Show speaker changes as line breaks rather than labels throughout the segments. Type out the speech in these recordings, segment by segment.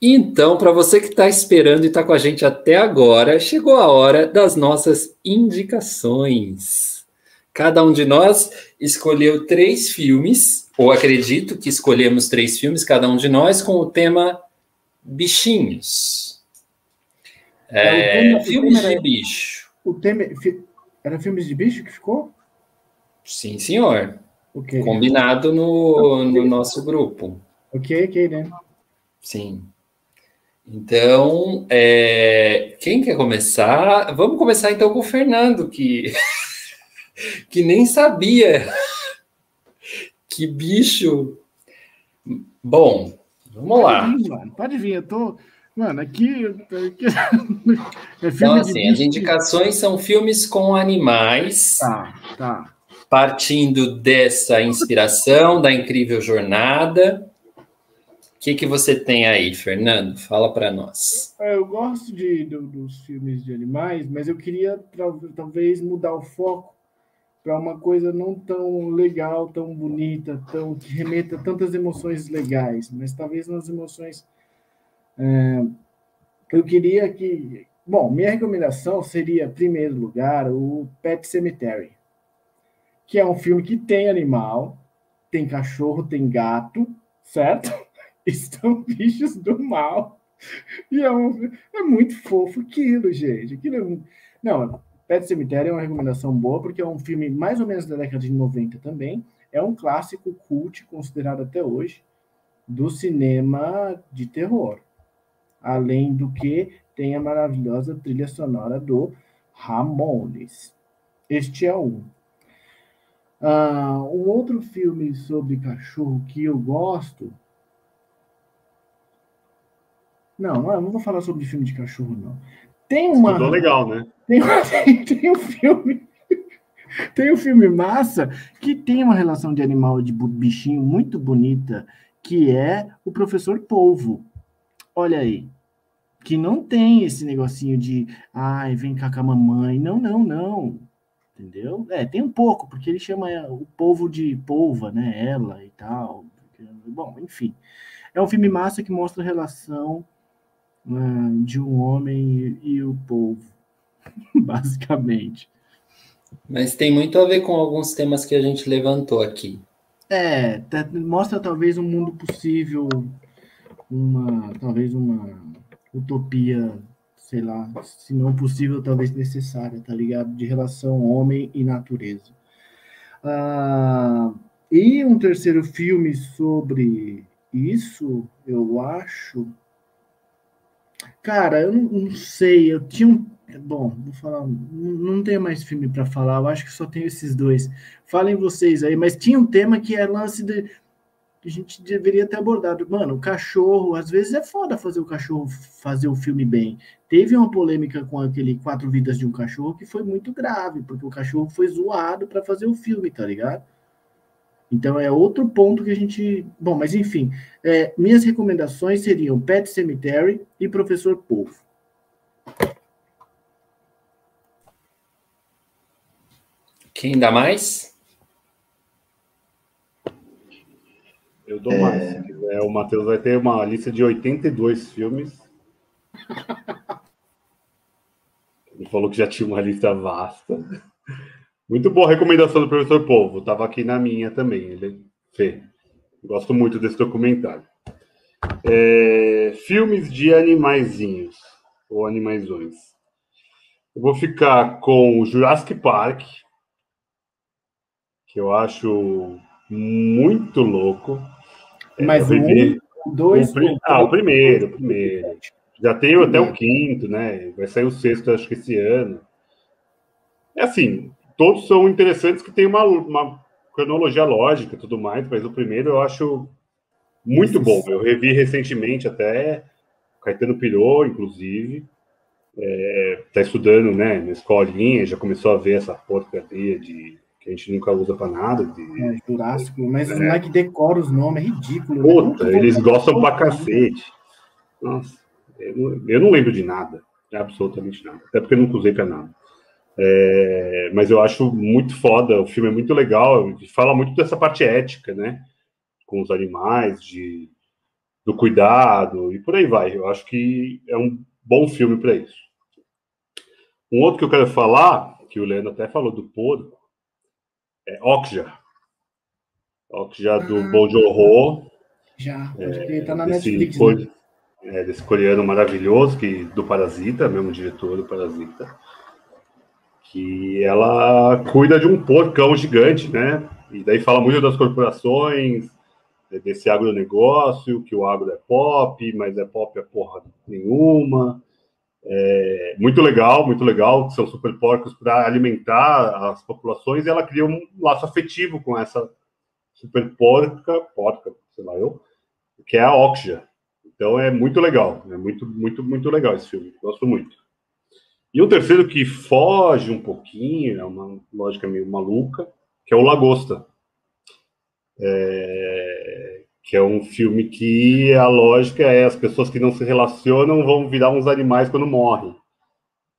Então, para você que está esperando e está com a gente até agora, chegou a hora das nossas indicações. Cada um de nós escolheu três filmes, ou acredito que escolhemos três filmes, cada um de nós, com o tema bichinhos.
É, é, filmes de bicho. O tema era filmes de bicho que ficou?
Sim, senhor. Okay. Combinado no, no nosso grupo.
Ok, ok, né?
Sim. Então, é, quem quer começar? Vamos começar então com o Fernando, que, que nem sabia que bicho. Bom, vamos
pode
lá.
Vir, mano, pode vir, eu tô. Mano, aqui. aqui
é então, assim, as indicações são filmes com animais.
Tá, tá.
Partindo dessa inspiração, da incrível jornada. O que, que você tem aí, Fernando? Fala para nós.
É, eu gosto de, dos filmes de animais, mas eu queria talvez mudar o foco para uma coisa não tão legal, tão bonita, tão que remeta a tantas emoções legais, mas talvez nas emoções. É, eu queria que. Bom, minha recomendação seria, em primeiro lugar, o Pet Cemetery, que é um filme que tem animal, tem cachorro, tem gato, certo? Estão bichos do mal. E é, um, é muito fofo aquilo, gente. Aquilo é um... Não, Pet Cemitério é uma recomendação boa, porque é um filme mais ou menos da década de 90 também. É um clássico cult, considerado até hoje, do cinema de terror. Além do que tem a maravilhosa trilha sonora do Ramones. Este é um. Uh, um outro filme sobre cachorro que eu gosto não, não vou falar sobre filme de cachorro, não. Tem uma. Estudou
legal, né?
Tem, tem, tem um filme. Tem um filme massa que tem uma relação de animal de bichinho muito bonita, que é o professor Polvo. Olha aí. Que não tem esse negocinho de ai, vem cá com a mamãe. Não, não, não. Entendeu? É, tem um pouco, porque ele chama o povo de polva, né? Ela e tal. Bom, enfim. É um filme massa que mostra a relação né, de um homem e, e o povo, basicamente.
Mas tem muito a ver com alguns temas que a gente levantou aqui.
É, tá, mostra talvez um mundo possível, uma talvez uma utopia, sei lá, se não possível, talvez necessária, tá ligado? De relação homem e natureza. Ah, e um terceiro filme sobre isso, eu acho, Cara, eu não, não, sei. Eu tinha um. Bom, vou falar. Não, tenho mais filme para falar. Eu acho que só tenho esses dois. Falem vocês aí. Mas tinha um tema que é lance de. A gente deveria ter abordado. Mano, o cachorro. Às vezes é foda fazer o cachorro fazer o filme bem. Teve uma polêmica com aquele Quatro Vidas de um Cachorro que foi muito grave, porque o cachorro foi zoado para fazer o filme, tá ligado? Então é outro ponto que a gente. Bom, mas enfim, é, minhas recomendações seriam Pet Cemetery e Professor Povo.
Quem dá mais?
Eu dou é... mais. Se quiser, o Matheus vai ter uma lista de 82 filmes. Ele falou que já tinha uma lista vasta. Muito boa recomendação do professor Povo. Estava aqui na minha também. Ele Fê. Gosto muito desse documentário. É, filmes de animaizinhos ou animaisões. Eu vou ficar com o Jurassic Park, que eu acho muito louco.
É, Mas um, dois,
o, ah, o primeiro, o primeiro. Já tenho até o quinto, né? Vai sair o sexto, acho que esse ano. É assim, todos são interessantes que tem uma, uma cronologia lógica e tudo mais, mas o primeiro eu acho muito bom. Eu revi recentemente até Caetano Pirou, inclusive. É, tá estudando, né, na escolinha, já começou a ver essa porcaria de que a gente nunca usa para nada. De,
é, Jurássico, mas é. não é que decora os nomes, é ridículo.
Puta, né? eles gostam pra cacete. Nossa, eu não, eu não lembro de nada, absolutamente nada. Até porque eu nunca usei para nada. É, mas eu acho muito foda, o filme é muito legal, fala muito dessa parte ética, né? Com os animais, de do cuidado e por aí vai. Eu acho que é um bom filme para isso. Um outro que eu quero falar, que o Leandro até falou do porco, é Okja. Okja do ah, Bong Joon-ho.
Já, é, tá na Netflix.
né? é, desse coreano maravilhoso, que, do Parasita, mesmo diretor do Parasita, que ela cuida de um porcão gigante, né? E daí fala muito das corporações, desse agronegócio, que o agro é pop, mas é pop é porra nenhuma. É, muito legal, muito legal, são super porcos para alimentar as populações, e ela cria um laço afetivo com essa super porca, porca, sei lá eu, que é a Oxia. Então é muito legal, é muito, muito, muito legal esse filme, gosto muito. E o terceiro que foge um pouquinho, é uma lógica meio maluca, que é o Lagosta. É, que é um filme que a lógica é as pessoas que não se relacionam vão virar uns animais quando morrem.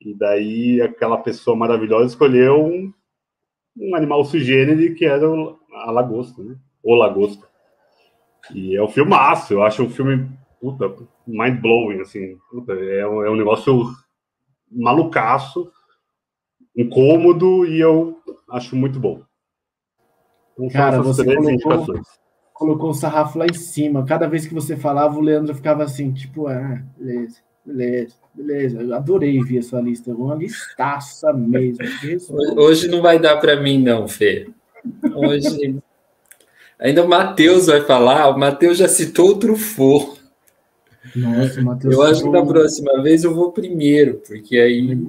E daí aquela pessoa maravilhosa escolheu um, um animal sugênero que era a lagosta, né? O lagosta. E é um filmaço, eu acho um filme puta, mind blowing, assim, puta, é, um, é um negócio malucaço, incômodo e eu acho muito bom.
Então, Cara, você colocou, colocou o sarrafo lá em cima. Cada vez que você falava, o Leandro ficava assim, tipo, ah, beleza, beleza, beleza. Eu adorei ver a sua lista, uma listaça mesmo.
Hoje não vai dar para mim, não, Fê. Hoje. Ainda o Matheus vai falar, o Matheus já citou o Truffaut. Nossa, Matheus. Eu acho que da próxima vez eu vou primeiro, porque aí.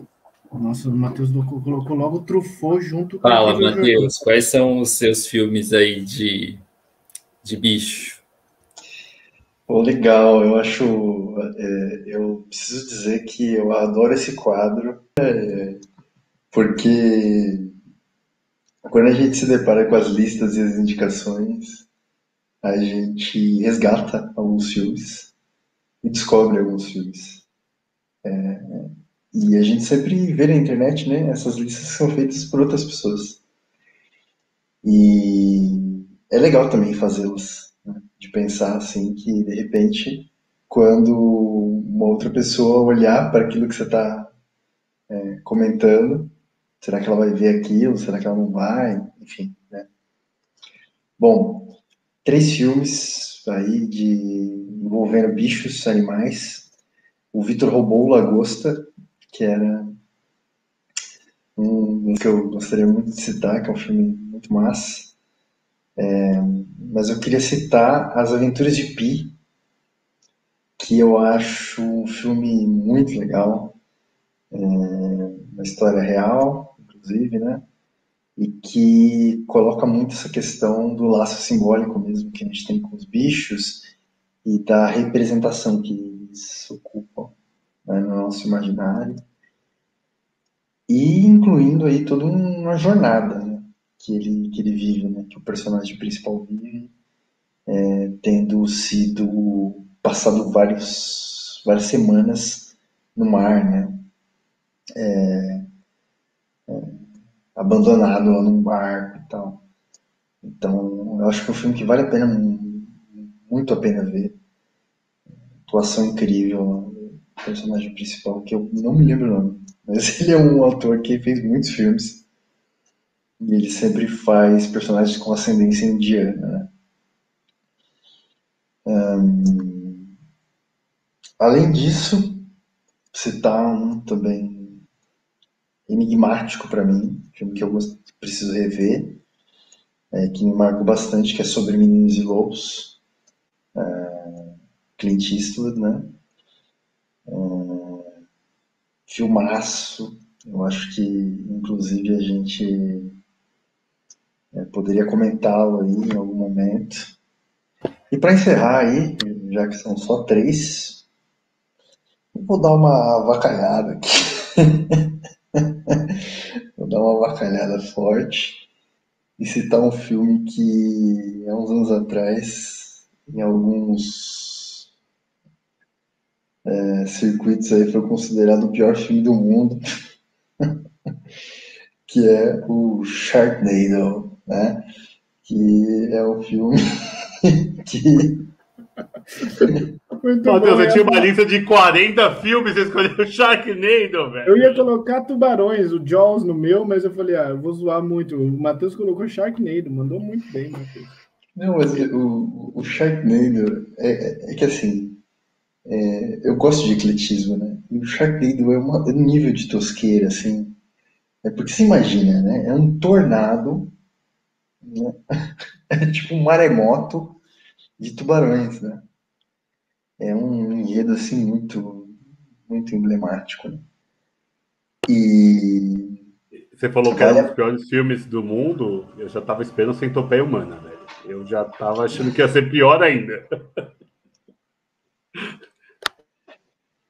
Nossa, o Matheus colocou logo o Truffaut junto
com Fala, Matheus, quais são os seus filmes aí de, de bicho?
Oh, legal, eu acho. É, eu preciso dizer que eu adoro esse quadro, é, porque quando a gente se depara com as listas e as indicações, a gente resgata alguns filmes e descobre alguns filmes. É, e a gente sempre vê na internet, né, essas listas são feitas por outras pessoas. E é legal também fazê-las, né, de pensar assim que de repente, quando uma outra pessoa olhar para aquilo que você está é, comentando, será que ela vai ver aquilo? Será que ela não vai? Enfim, né? Bom, três filmes aí de envolvendo bichos, animais. O Vitor roubou o Lagosta, que era um, um, que eu gostaria muito de citar, que é um filme muito massa. É, mas eu queria citar As Aventuras de Pi, que eu acho um filme muito legal, é, uma história real, inclusive, né? E que coloca muito essa questão do laço simbólico mesmo que a gente tem com os bichos e da representação que eles ocupam né, no nosso imaginário e incluindo aí toda uma jornada né, que, ele, que ele vive, né, que o personagem principal vive, é, tendo sido passado vários, várias semanas no mar, né, é, é, abandonado lá no barco e tal. Então, eu acho que é um filme que vale a pena, muito a pena ver atuação incrível do personagem principal, que eu não me lembro o nome, mas ele é um ator que fez muitos filmes e ele sempre faz personagens com ascendência indiana. Né? Um, além disso, citar um também enigmático para mim, filme que eu preciso rever, é, que me marcou bastante, que é sobre meninos e lobos. Clint Eastwood, né? Um, filmaço. Eu acho que, inclusive, a gente é, poderia comentá-lo aí em algum momento. E para encerrar aí, já que são só três, vou dar uma avacalhada aqui. vou dar uma avacalhada forte e citar um filme que há uns anos atrás, em alguns é, circuitos aí foi considerado o pior filme do mundo, que é o Sharknado, né? Que é um filme que
Matheus, você tinha uma lista de 40 filmes, você escolheu Sharknado, velho.
Eu ia colocar Tubarões, o Jaws no meu, mas eu falei, ah, eu vou zoar muito. O Matheus colocou Sharknado, mandou muito bem, Matheus.
Não, mas o, o Sharknado é, é, é que assim, é, eu gosto de ecletismo, né? E o Sharknado é, uma, é um nível de tosqueira, assim. É porque você imagina, né? É um tornado, né? é tipo um maremoto de tubarões, né? É um enredo assim muito, muito emblemático. Né? E
você falou que era um dos piores filmes do mundo, eu já tava esperando Centopeia Humana, velho. Eu já tava achando que ia ser pior ainda.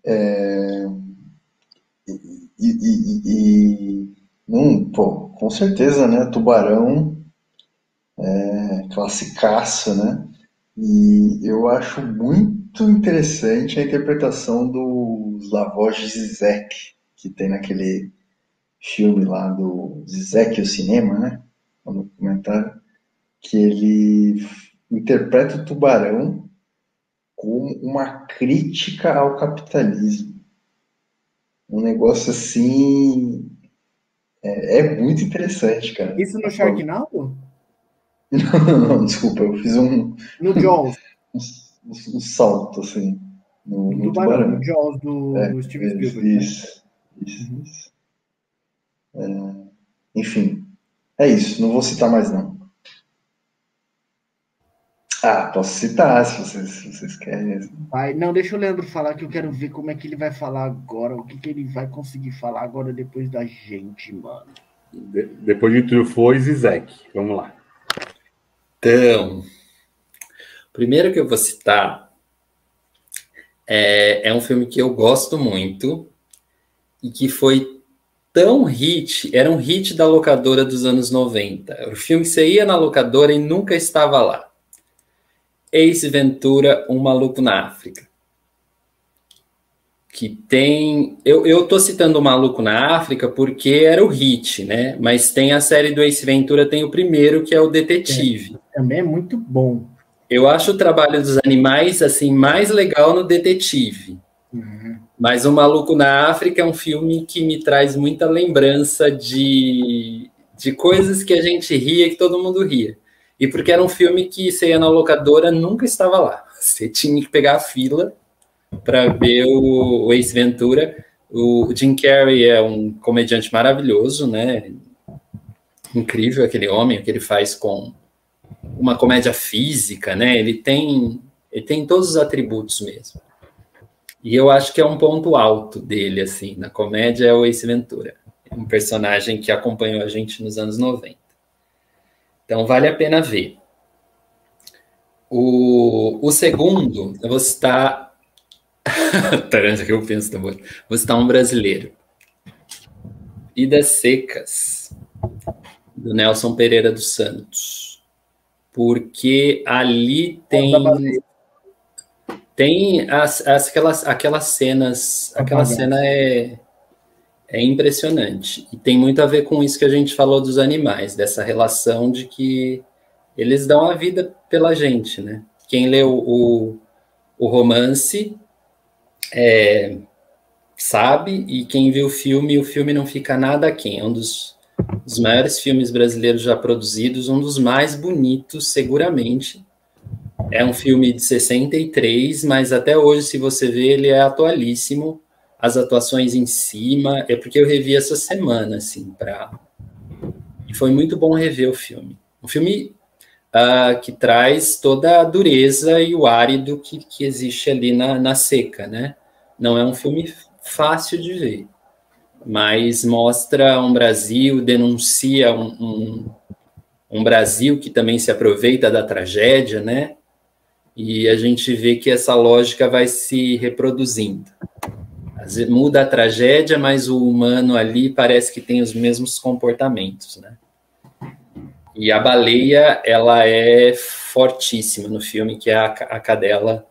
É... E, e, e, e pô, com certeza, né? Tubarão é classicaço, né? E eu acho muito interessante a interpretação do Slavoj Zizek, que tem naquele filme lá do Zizek o Cinema, né? No documentário, que ele interpreta o tubarão como uma crítica ao capitalismo. Um negócio assim. É, é muito interessante, cara.
Isso no Sharknado?
Não, não, não, desculpa, eu fiz um.
No Jaws.
Um, um, um salto, assim. No,
no tubarão, no Jaws do, é, do Steven Spielberg.
Isso, né? isso, isso. É, enfim, é isso. Não vou citar mais, não. Ah, posso citar se vocês, se vocês querem.
Vai, não, deixa o Leandro falar que eu quero ver como é que ele vai falar agora, o que, que ele vai conseguir falar agora depois da gente, mano.
De, depois de Truffaut e Zizek. Vamos lá.
Então, primeiro que eu vou citar é, é um filme que eu gosto muito e que foi tão hit, era um hit da locadora dos anos 90. O filme que você ia na locadora e nunca estava lá. Ace Ventura, Um Maluco na África. Que tem. Eu, eu tô citando o Maluco na África porque era o hit, né? Mas tem a série do Ace Ventura, tem o primeiro, que é o Detetive.
É, também é muito bom.
Eu acho o trabalho dos animais assim mais legal no Detetive. Uhum. Mas o Maluco na África é um filme que me traz muita lembrança de, de coisas que a gente ria que todo mundo ria. E porque era um filme que você ia na locadora, nunca estava lá. Você tinha que pegar a fila para ver o, o Ace Ventura. O Jim Carrey é um comediante maravilhoso, né? Incrível aquele homem, o que ele faz com uma comédia física, né? Ele tem, ele tem todos os atributos mesmo. E eu acho que é um ponto alto dele, assim, na comédia é o Ace Ventura. Um personagem que acompanhou a gente nos anos 90. Então, vale a pena ver. O, o segundo, eu vou citar. Taranja que eu penso também. Vou citar um brasileiro. Vidas Secas, do Nelson Pereira dos Santos. Porque ali tem. Tem as, as, aquelas, aquelas cenas. Aquela cena é é impressionante. E tem muito a ver com isso que a gente falou dos animais, dessa relação de que eles dão a vida pela gente, né? Quem leu o, o romance é, sabe, e quem viu o filme, o filme não fica nada aquém. É um dos, dos maiores filmes brasileiros já produzidos, um dos mais bonitos, seguramente. É um filme de 63, mas até hoje, se você vê, ele é atualíssimo as atuações em cima, é porque eu revi essa semana, assim, para e foi muito bom rever o filme. Um filme uh, que traz toda a dureza e o árido que, que existe ali na, na seca, né? Não é um filme fácil de ver, mas mostra um Brasil, denuncia um, um, um Brasil que também se aproveita da tragédia, né? E a gente vê que essa lógica vai se reproduzindo muda a tragédia, mas o humano ali parece que tem os mesmos comportamentos, né? E a baleia, ela é fortíssima no filme, que é a, a cadela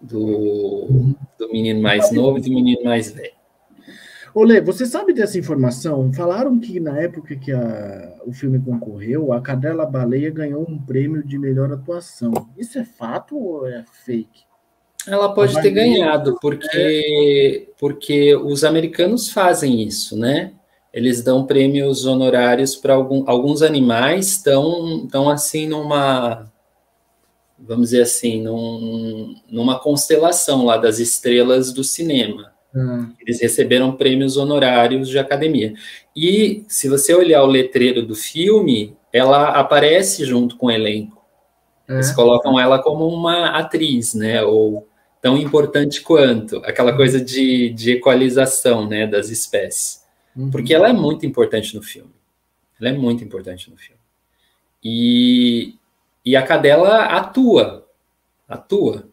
do, do menino mais novo e do menino mais velho.
Olê, você sabe dessa informação? Falaram que na época que a, o filme concorreu, a Cadela Baleia ganhou um prêmio de melhor atuação. Isso é fato ou é fake?
Ela pode ter ganhado, porque, porque os americanos fazem isso, né? Eles dão prêmios honorários para algum, alguns animais, estão, estão assim numa, vamos dizer assim, num, numa constelação lá das estrelas do cinema. Hum. Eles receberam prêmios honorários de academia. E se você olhar o letreiro do filme, ela aparece junto com o elenco. É. Eles colocam ela como uma atriz, né? Ou tão importante quanto. Aquela coisa de, de equalização, né? Das espécies. Uhum. Porque ela é muito importante no filme. Ela é muito importante no filme. E, e a cadela atua. Atua.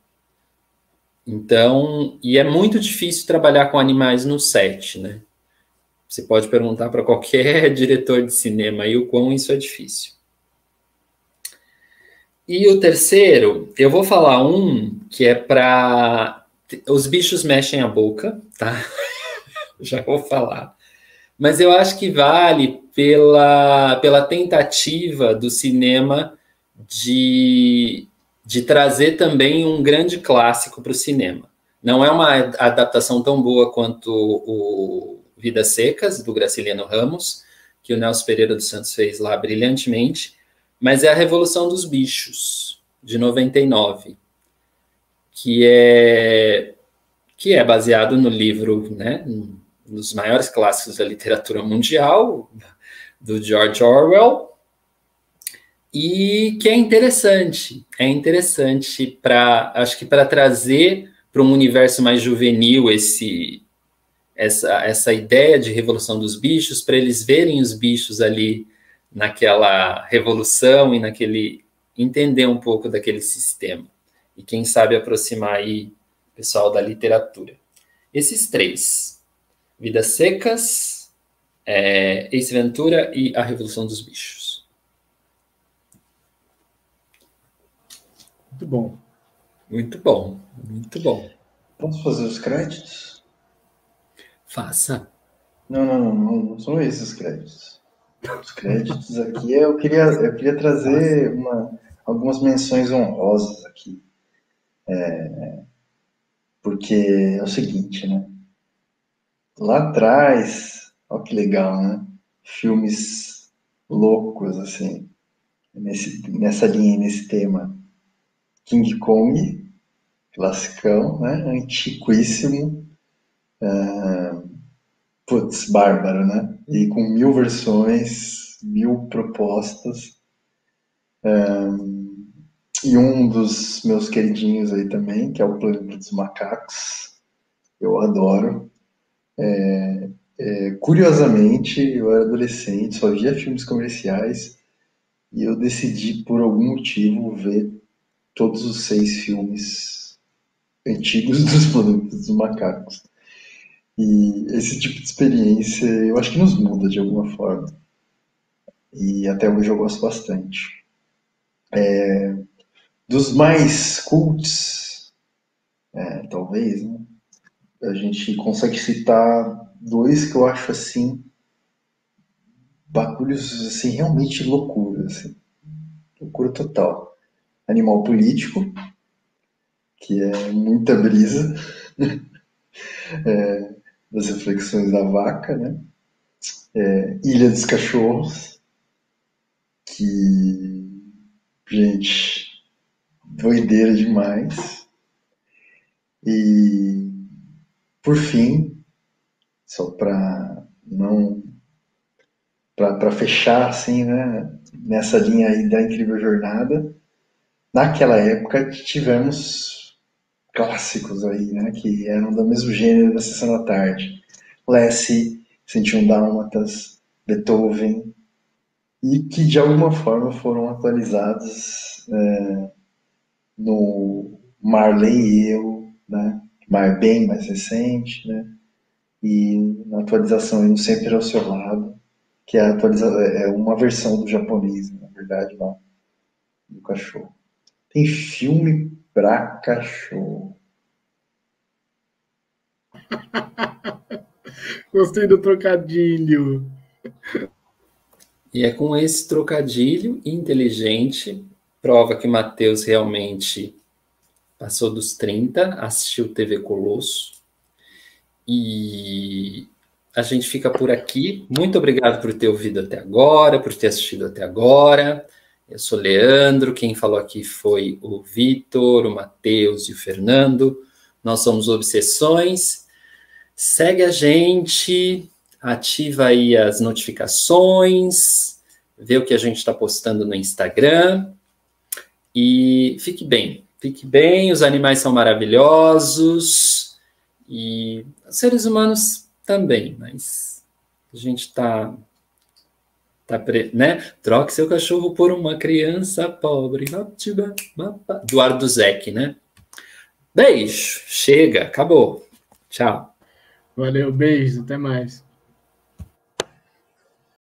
Então, e é muito difícil trabalhar com animais no set, né? Você pode perguntar para qualquer diretor de cinema aí o quão isso é difícil. E o terceiro, eu vou falar um que é para. Os bichos mexem a boca, tá? Já vou falar. Mas eu acho que vale pela, pela tentativa do cinema de de trazer também um grande clássico para o cinema. Não é uma adaptação tão boa quanto o Vidas Secas, do Graciliano Ramos, que o Nelson Pereira dos Santos fez lá brilhantemente, mas é a Revolução dos Bichos, de 99, que é, que é baseado no livro, né, um dos maiores clássicos da literatura mundial, do George Orwell, e que é interessante, é interessante para, acho que para trazer para um universo mais juvenil esse essa, essa ideia de revolução dos bichos, para eles verem os bichos ali naquela revolução e naquele entender um pouco daquele sistema. E quem sabe aproximar aí o pessoal da literatura. Esses três, Vidas Secas, é, Ace Ventura e A Revolução dos Bichos.
Muito bom.
Muito bom, muito bom.
Posso fazer os créditos?
Faça.
Não, não, não, não, não são esses créditos. Os créditos aqui eu queria, eu queria trazer uma, algumas menções honrosas aqui. É, porque é o seguinte, né? Lá atrás, olha que legal, né? Filmes loucos, assim, nesse, nessa linha, nesse tema. King Kong, classicão, né? Antiquíssimo. Uh, putz, bárbaro, né? E com mil versões, mil propostas. E um dos meus queridinhos aí também, que é o Planeta dos Macacos. Eu adoro. É, é, curiosamente, eu era adolescente, só via filmes comerciais e eu decidi, por algum motivo, ver todos os seis filmes antigos dos Planetas dos Macacos. E esse tipo de experiência eu acho que nos muda de alguma forma. E até hoje eu gosto bastante. É, dos mais cults, é, talvez, né? a gente consegue citar dois que eu acho assim bagulhos assim realmente loucura, assim. loucura total. Animal Político, que é muita brisa é, das reflexões da vaca, né? É, Ilha dos Cachorros, que, gente, doideira demais. E, por fim, só para não para fechar assim, né, nessa linha aí da incrível jornada, naquela época tivemos clássicos aí, né, que eram do mesmo gênero da Sessão da Tarde. Lassie, 101 Dálmatas, Beethoven, e que de alguma forma foram atualizados é, no Marley e eu, né, Mar bem mais recente, né, e na atualização no Sempre ao Seu Lado, que é, é uma versão do japonês, na verdade, lá, do cachorro. Tem filme pra cachorro.
Gostei do trocadilho.
E é com esse trocadilho inteligente, prova que Mateus realmente passou dos 30, assistiu TV Colosso. E a gente fica por aqui. Muito obrigado por ter ouvido até agora, por ter assistido até agora. Eu sou Leandro, quem falou aqui foi o Vitor, o Matheus e o Fernando. Nós somos Obsessões. Segue a gente, ativa aí as notificações, vê o que a gente está postando no Instagram e fique bem. Fique bem, os animais são maravilhosos e os seres humanos também, mas a gente está Tá pre... né? Troque seu cachorro por uma criança pobre. Eduardo Zeck, né? Beijo. Chega. Acabou. Tchau.
Valeu. Beijo. Até mais.